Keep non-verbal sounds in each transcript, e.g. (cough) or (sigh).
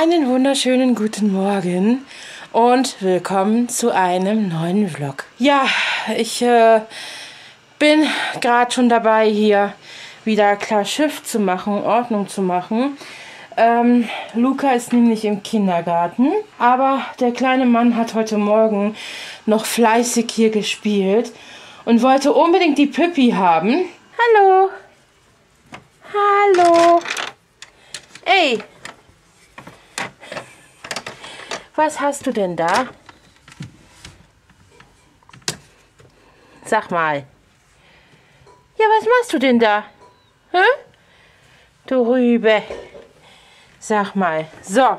Einen wunderschönen guten Morgen und willkommen zu einem neuen Vlog. Ja, ich äh, bin gerade schon dabei, hier wieder klar Schiff zu machen, Ordnung zu machen. Ähm, Luca ist nämlich im Kindergarten, aber der kleine Mann hat heute Morgen noch fleißig hier gespielt und wollte unbedingt die Püppi haben. Hallo. Hallo. Ey. Was hast du denn da? Sag mal. Ja, was machst du denn da? Hä? Du Rübe. Sag mal. So.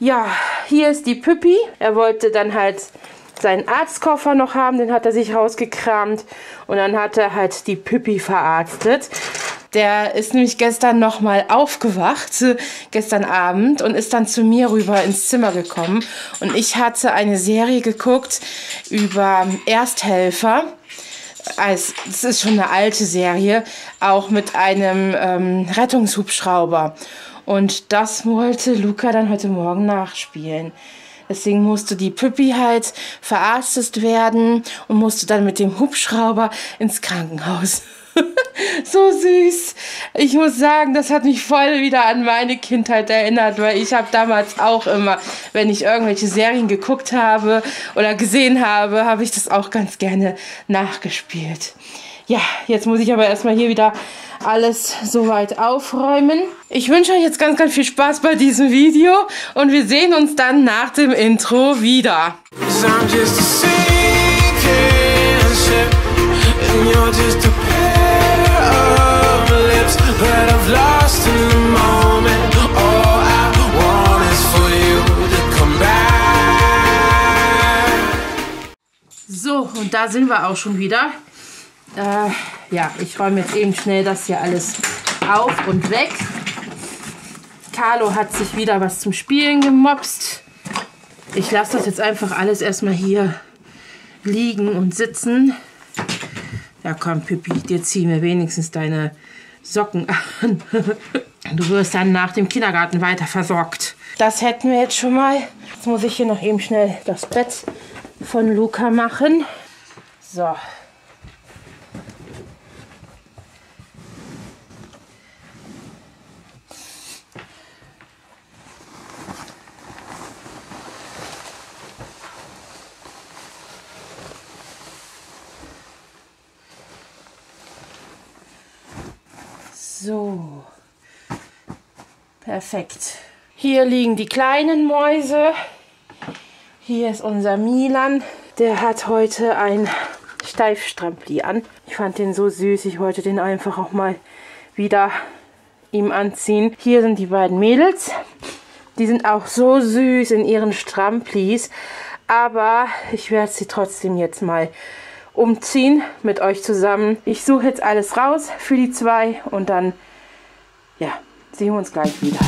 Ja, hier ist die Püppi. Er wollte dann halt seinen Arztkoffer noch haben, den hat er sich rausgekramt und dann hat er halt die Püppi verarztet. Der ist nämlich gestern nochmal aufgewacht, gestern Abend, und ist dann zu mir rüber ins Zimmer gekommen. Und ich hatte eine Serie geguckt über Ersthelfer. Es ist schon eine alte Serie, auch mit einem ähm, Rettungshubschrauber. Und das wollte Luca dann heute Morgen nachspielen. Deswegen musste die Püppi halt verarztet werden und musste dann mit dem Hubschrauber ins Krankenhaus. (laughs) so süß. Ich muss sagen, das hat mich voll wieder an meine Kindheit erinnert, weil ich habe damals auch immer, wenn ich irgendwelche Serien geguckt habe oder gesehen habe, habe ich das auch ganz gerne nachgespielt. Ja, jetzt muss ich aber erstmal hier wieder alles soweit aufräumen. Ich wünsche euch jetzt ganz, ganz viel Spaß bei diesem Video und wir sehen uns dann nach dem Intro wieder. So, und da sind wir auch schon wieder. Äh, ja, ich räume jetzt eben schnell das hier alles auf und weg. Carlo hat sich wieder was zum Spielen gemopst. Ich lasse das jetzt einfach alles erstmal hier liegen und sitzen. Ja komm, Pippi, dir ziehen wir wenigstens deine Socken an. (laughs) Du wirst dann nach dem Kindergarten weiter versorgt. Das hätten wir jetzt schon mal. Jetzt muss ich hier noch eben schnell das Bett von Luca machen. So, So. Perfekt. Hier liegen die kleinen Mäuse. Hier ist unser Milan. Der hat heute ein Steifstrampli an. Ich fand den so süß. Ich wollte den einfach auch mal wieder ihm anziehen. Hier sind die beiden Mädels. Die sind auch so süß in ihren Stramplis. Aber ich werde sie trotzdem jetzt mal umziehen mit euch zusammen. Ich suche jetzt alles raus für die zwei und dann, ja, sehen wir uns gleich wieder.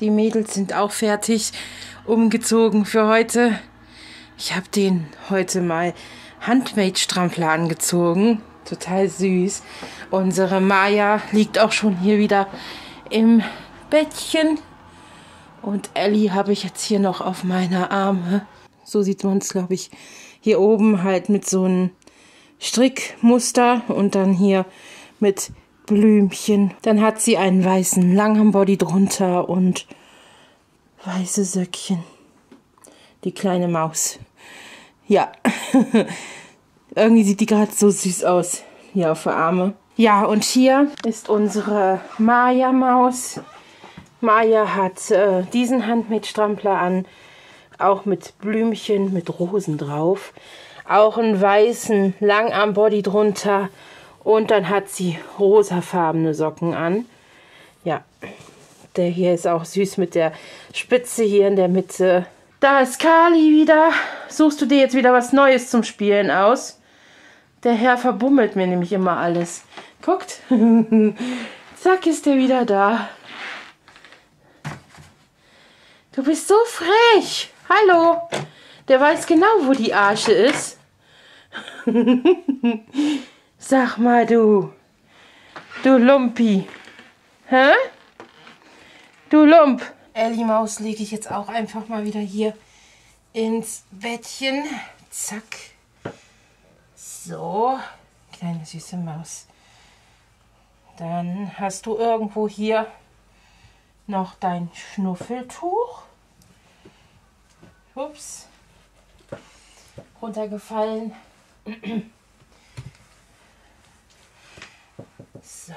Die Mädels sind auch fertig umgezogen für heute. Ich habe den heute mal Handmade-Strampler angezogen. Total süß. Unsere Maya liegt auch schon hier wieder im Bettchen. Und Ellie habe ich jetzt hier noch auf meiner Arme. So sieht man es, glaube ich, hier oben halt mit so einem Strickmuster und dann hier mit Blümchen. Dann hat sie einen weißen Langhaarbody drunter und weiße Söckchen. Die kleine Maus. Ja, (laughs) irgendwie sieht die gerade so süß aus. Hier auf der Arme. Ja, und hier ist unsere Maya-Maus. Maya hat äh, diesen Handmade-Strampler an, auch mit Blümchen, mit Rosen drauf. Auch einen weißen Langarm-Body drunter. Und dann hat sie rosafarbene Socken an. Ja, der hier ist auch süß mit der Spitze hier in der Mitte. Da ist Kali wieder. Suchst du dir jetzt wieder was Neues zum Spielen aus? Der Herr verbummelt mir nämlich immer alles. Guckt. (laughs) Zack, ist er wieder da. Du bist so frech. Hallo. Der weiß genau, wo die Arsche ist. (laughs) Sag mal, du. Du Lumpi. Hä? Du Lump. Ellie Maus lege ich jetzt auch einfach mal wieder hier ins Bettchen. Zack. So. Kleine süße Maus. Dann hast du irgendwo hier noch dein Schnuffeltuch. Ups. Runtergefallen. (clears throat) So.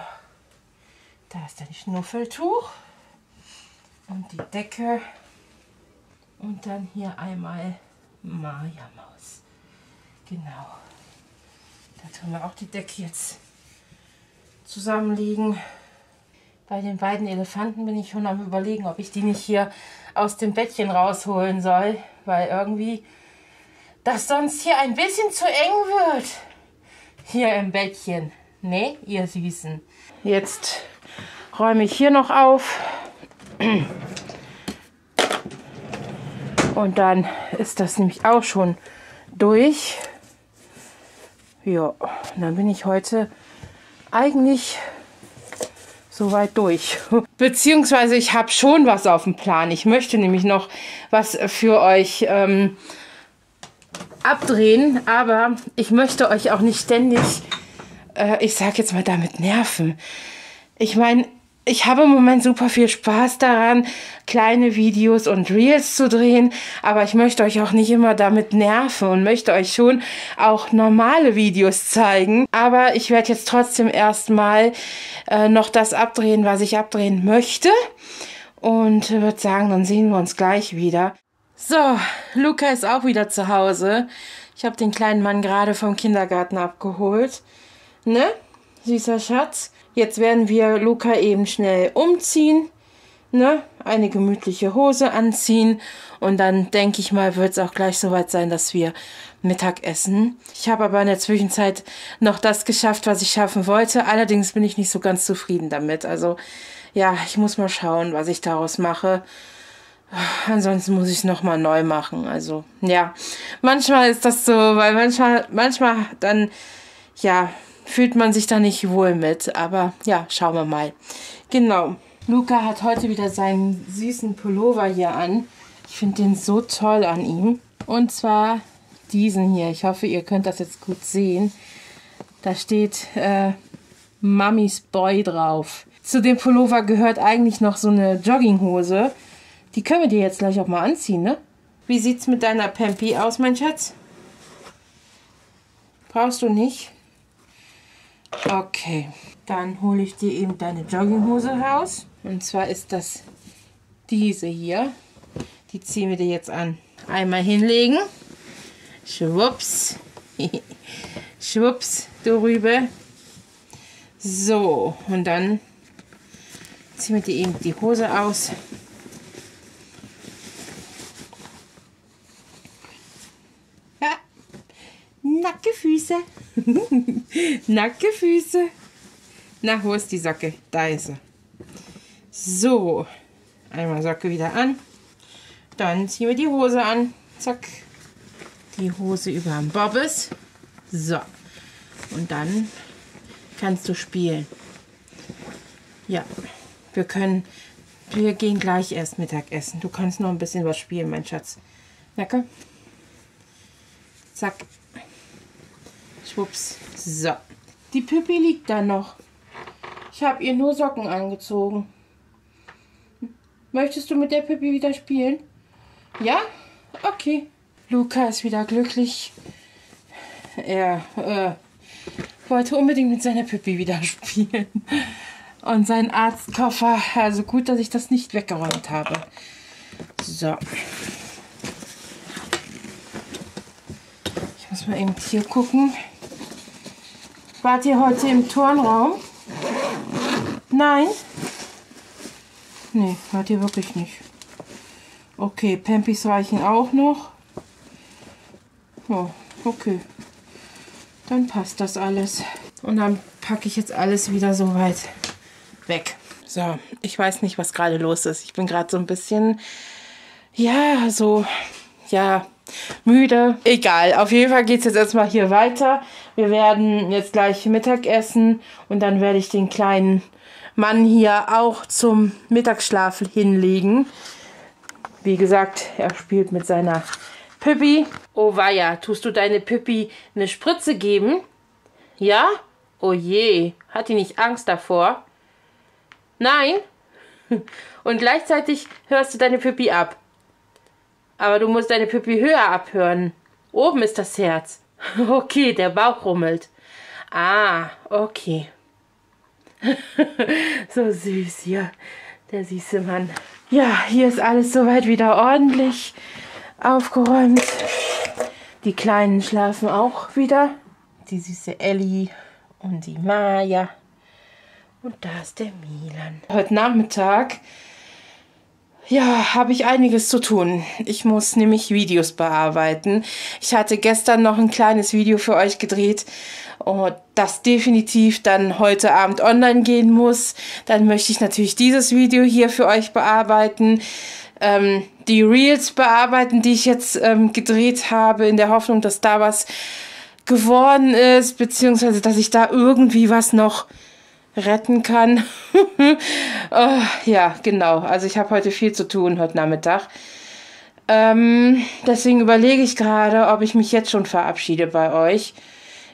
Da ist dein Schnuffeltuch. Und die Decke. Und dann hier einmal Maja Maus. Genau. Da tun wir auch die Decke jetzt zusammenlegen. Bei den beiden Elefanten bin ich schon am überlegen, ob ich die nicht hier aus dem Bettchen rausholen soll, weil irgendwie das sonst hier ein bisschen zu eng wird. Hier im Bettchen. Ne, ihr Süßen. Jetzt räume ich hier noch auf. Und dann ist das nämlich auch schon durch. Ja, dann bin ich heute eigentlich soweit durch. (laughs) Beziehungsweise ich habe schon was auf dem Plan. Ich möchte nämlich noch was für euch ähm, abdrehen, aber ich möchte euch auch nicht ständig, äh, ich sag jetzt mal, damit nerven. Ich meine, ich habe im Moment super viel Spaß daran, kleine Videos und Reels zu drehen, aber ich möchte euch auch nicht immer damit nerven und möchte euch schon auch normale Videos zeigen. Aber ich werde jetzt trotzdem erstmal äh, noch das abdrehen, was ich abdrehen möchte. Und würde sagen, dann sehen wir uns gleich wieder. So, Luca ist auch wieder zu Hause. Ich habe den kleinen Mann gerade vom Kindergarten abgeholt. Ne? Süßer Schatz. Jetzt werden wir Luca eben schnell umziehen, ne? eine gemütliche Hose anziehen und dann denke ich mal, wird es auch gleich soweit sein, dass wir Mittag essen. Ich habe aber in der Zwischenzeit noch das geschafft, was ich schaffen wollte. Allerdings bin ich nicht so ganz zufrieden damit. Also ja, ich muss mal schauen, was ich daraus mache. Ansonsten muss ich es nochmal neu machen. Also ja, manchmal ist das so, weil manchmal, manchmal dann, ja, fühlt man sich da nicht wohl mit. Aber ja, schauen wir mal. Genau. Luca hat heute wieder seinen süßen Pullover hier an. Ich finde den so toll an ihm. Und zwar diesen hier. Ich hoffe, ihr könnt das jetzt gut sehen. Da steht äh, Mummies Boy drauf. Zu dem Pullover gehört eigentlich noch so eine Jogginghose. Die können wir dir jetzt gleich auch mal anziehen, ne? Wie sieht's mit deiner Pampi aus, mein Schatz? Brauchst du nicht? Okay, dann hole ich dir eben deine Jogginghose raus. Und zwar ist das diese hier. Die ziehen wir dir jetzt an. Einmal hinlegen. Schwupps. (laughs) Schwupps, du Rübe. So, und dann ziehen wir dir eben die Hose aus. Nacke Füße. (laughs) Nacke Füße. Na, wo ist die Socke? Da ist sie. So, einmal Socke wieder an. Dann ziehen wir die Hose an. Zack. Die Hose über dem Bobbes. So. Und dann kannst du spielen. Ja, wir können, wir gehen gleich erst Mittagessen. Du kannst noch ein bisschen was spielen, mein Schatz. Jacke. Zack. Schwupps. So. Die Pippi liegt da noch. Ich habe ihr nur Socken angezogen. Möchtest du mit der Pippi wieder spielen? Ja? Okay. Luca ist wieder glücklich. Er äh, wollte unbedingt mit seiner Pippi wieder (laughs) spielen. Und sein Arztkoffer. Also gut, dass ich das nicht weggeräumt habe. So. Ich muss mal eben hier gucken. Wart ihr heute im Turnraum? Nein? Nee, wart ihr wirklich nicht. Okay, Pampis reichen auch noch. Oh, okay. Dann passt das alles. Und dann packe ich jetzt alles wieder so weit weg. So, ich weiß nicht, was gerade los ist. Ich bin gerade so ein bisschen, ja, so, ja, müde. Egal, auf jeden Fall geht es jetzt erstmal hier weiter. Wir werden jetzt gleich Mittag essen und dann werde ich den kleinen Mann hier auch zum Mittagsschlaf hinlegen. Wie gesagt, er spielt mit seiner Pippi. Oh weia, tust du deine Pippi eine Spritze geben? Ja? Oh je, hat die nicht Angst davor? Nein? (laughs) Und gleichzeitig hörst du deine Pippi ab. Aber du musst deine Pippi höher abhören. Oben ist das Herz. (laughs) Okay, der Bauch rummelt. Ah, okay. (laughs) so süß hier, der süße Mann. Ja, hier ist alles soweit wieder ordentlich aufgeräumt. Die Kleinen schlafen auch wieder. Die süße Ellie und die Maya. Und da ist der Milan. Heute Nachmittag ja, habe ich einiges zu tun. Ich muss nämlich Videos bearbeiten. Ich hatte gestern noch ein kleines Video für euch gedreht, das definitiv dann heute Abend online gehen muss. Dann möchte ich natürlich dieses Video hier für euch bearbeiten. Ähm, die Reels bearbeiten, die ich jetzt ähm, gedreht habe, in der Hoffnung, dass da was geworden ist, beziehungsweise dass ich da irgendwie was noch retten kann. (laughs) oh, ja, genau. Also ich habe heute viel zu tun, heute Nachmittag. Ähm, deswegen überlege ich gerade, ob ich mich jetzt schon verabschiede bei euch.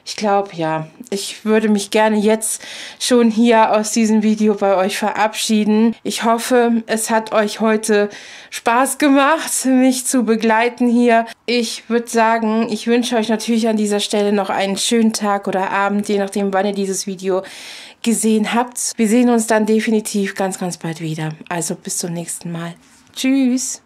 Ich glaube ja. Ich würde mich gerne jetzt schon hier aus diesem Video bei euch verabschieden. Ich hoffe, es hat euch heute Spaß gemacht, mich zu begleiten hier. Ich würde sagen, ich wünsche euch natürlich an dieser Stelle noch einen schönen Tag oder Abend, je nachdem, wann ihr dieses Video gesehen habt. Wir sehen uns dann definitiv ganz, ganz bald wieder. Also bis zum nächsten Mal. Tschüss.